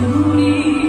Lui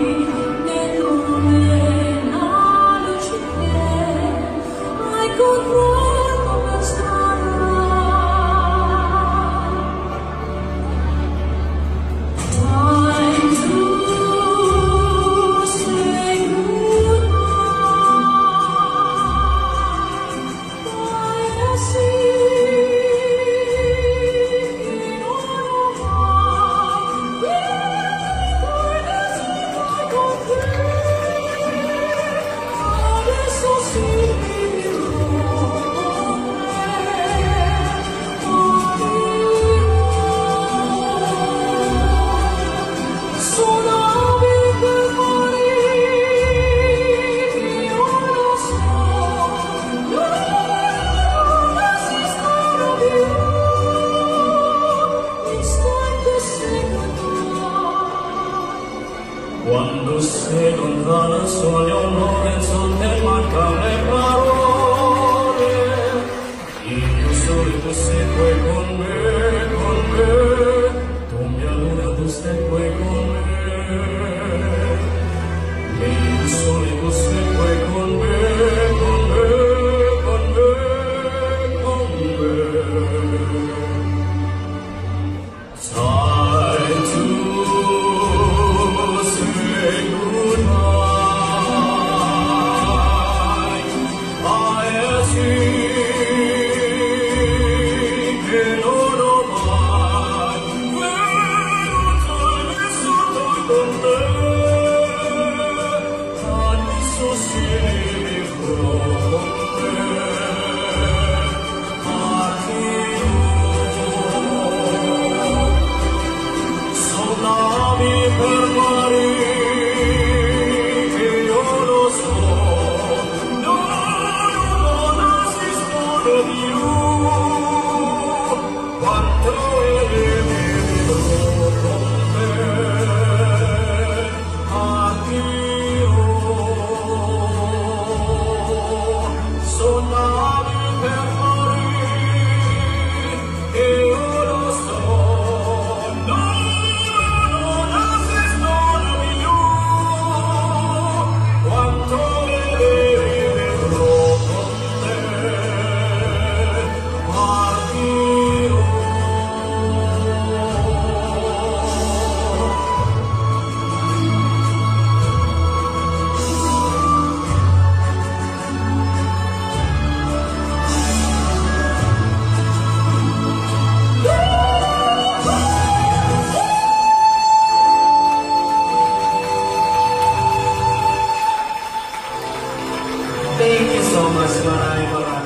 Il mio tu sei con me, Tu mia con me, con me, con me, con me Oh. Thank you so much, Mariah.